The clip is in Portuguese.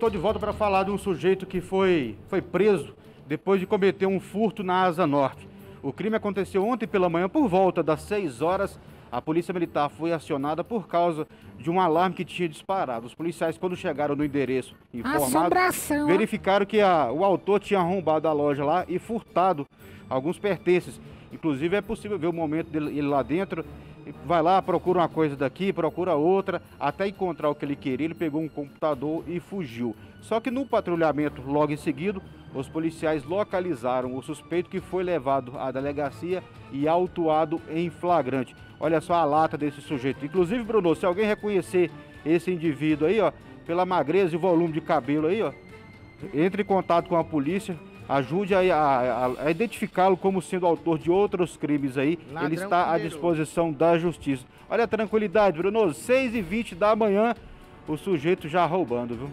Estou de volta para falar de um sujeito que foi, foi preso depois de cometer um furto na Asa Norte. O crime aconteceu ontem pela manhã, por volta das 6 horas. A polícia militar foi acionada por causa de um alarme que tinha disparado. Os policiais, quando chegaram no endereço informado, verificaram que a, o autor tinha arrombado a loja lá e furtado alguns pertences. Inclusive é possível ver o momento dele lá dentro vai lá, procura uma coisa daqui, procura outra, até encontrar o que ele queria. Ele pegou um computador e fugiu. Só que no patrulhamento, logo em seguida, os policiais localizaram o suspeito que foi levado à delegacia e autuado em flagrante. Olha só a lata desse sujeito. Inclusive, Bruno, se alguém reconhecer esse indivíduo aí, ó, pela magreza e volume de cabelo aí, ó, entre em contato com a polícia ajude a, a, a identificá-lo como sendo autor de outros crimes aí. Ladrão Ele está à disposição da justiça. Olha a tranquilidade, Bruno, 6 e 20 da manhã, o sujeito já roubando, viu?